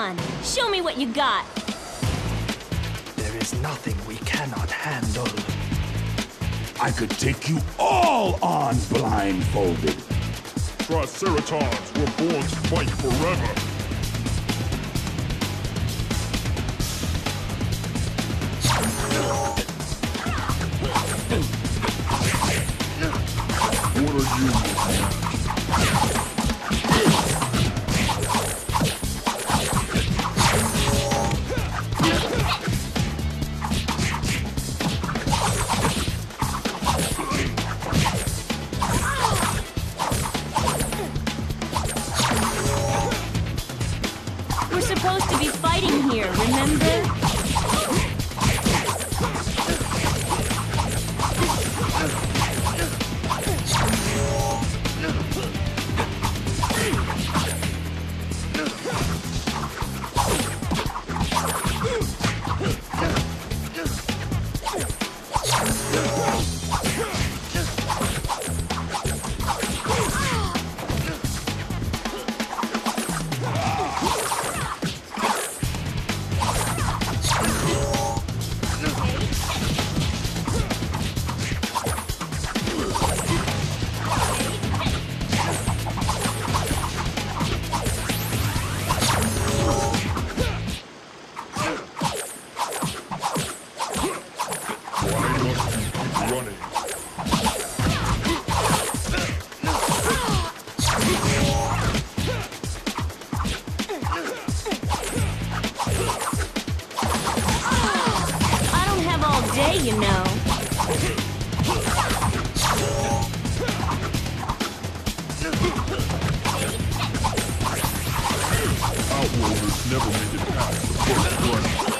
on, show me what you got. There is nothing we cannot handle. I could take you all on blindfolded. Triceratons were born to fight forever. What We're supposed to be fighting here, remember? You know. Outworlders never make it past the first